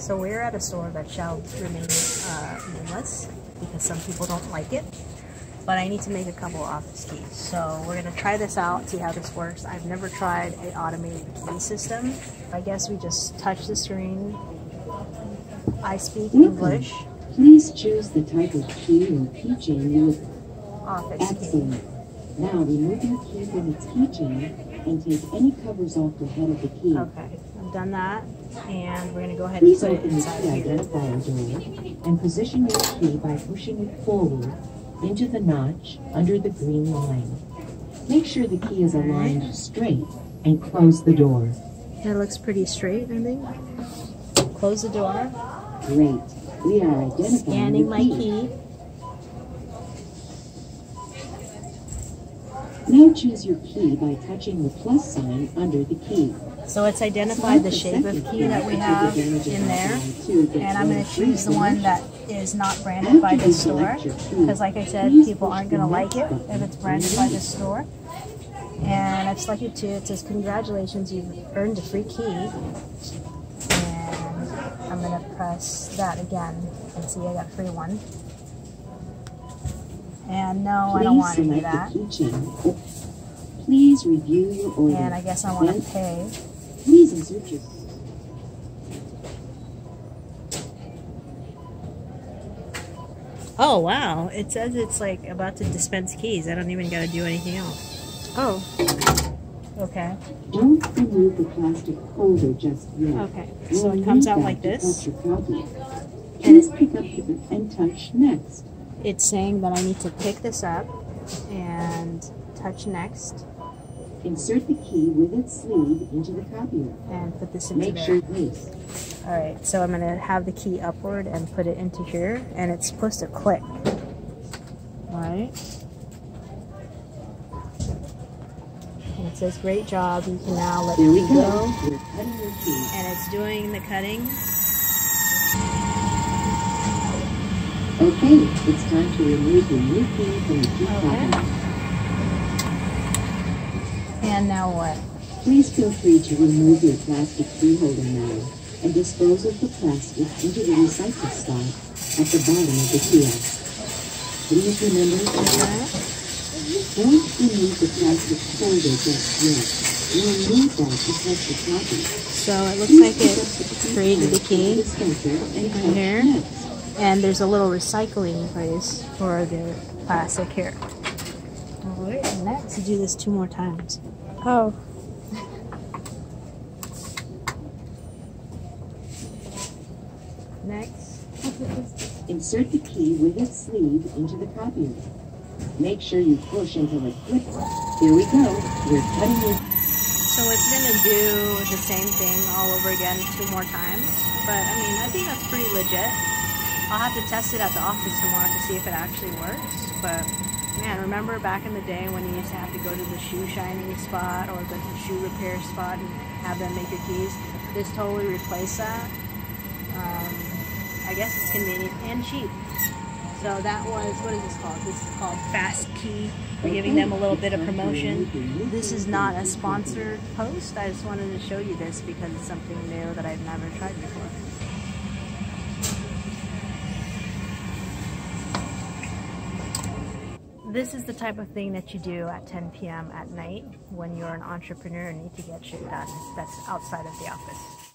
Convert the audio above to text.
So we're at a store that shall remain uh, nameless because some people don't like it. But I need to make a couple office keys. So we're gonna try this out, see how this works. I've never tried an automated key system. I guess we just touch the screen. I speak English. Please choose the type of key or keychain you would. Office key. Excellent. Now remove your key from its keychain and take any covers off the head of the key. Okay, I've done that. And we're gonna go ahead and Please put it open the inside here. identifier door and position your key by pushing it forward into the notch under the green line. Make sure the key is aligned straight and close the door. That looks pretty straight, I think. Close the door. Great. We are identifying Scanning the my key. Now choose your key by touching the plus sign under the key. So it's identified the shape of key that we have in there. And I'm going to choose the one that is not branded by this store. Because like I said, people aren't going to like it if it's branded by this store. And I've selected two. It says, congratulations, you've earned a free key. And I'm going to press that again. And see, I got a free one. And no, I don't want any of that. Please select the keychain. Please review your order. And I guess I want to pay. Please insert your Oh wow! It says it's like about to dispense keys. I don't even got to do anything else. Oh. Okay. Don't remove the plastic holder just yet. Okay. So it comes out like this. touch your. Please pick up the and touch next. It's saying that I need to pick this up and touch next Insert the key with its sleeve into the copier. and put this into Make there. sure place. All right. So I'm gonna have the key upward and put it into here, and it's supposed to click. Right. And it says, "Great job. You can now let There we go. go." We're cutting your key. And it's doing the cutting. Okay, it's time to remove the new key from the key cabinet. And now what? Please feel free to remove your plastic key holder now and dispose of the plastic into the recycle slot at the bottom of the kiosk. Please remember, Okay. don't remove the plastic holder just yet. You will need that to touch the copy. So it looks like it created the key, touch here. Next. and there's a little recycling place for the plastic here. Alright, and next, do this two more times. Oh. Next. Insert the key with its sleeve into the copier. Make sure you push until it clicks. Here we go. We're cutting your So it's gonna do the same thing all over again two more times. But I mean, I think that's pretty legit. I'll have to test it at the office tomorrow to see if it actually works. But man, remember back in the day when you used to have to go to the shoe shining spot or the shoe repair spot and have them make your keys? This totally replaced that. Um, I guess it's convenient and cheap. So that was, what is this called? This is called Fast Key. We're giving them a little bit of promotion. This is not a sponsored post. I just wanted to show you this because it's something new that I've never tried before. This is the type of thing that you do at 10 p.m. at night when you're an entrepreneur and need to get shit done that's outside of the office.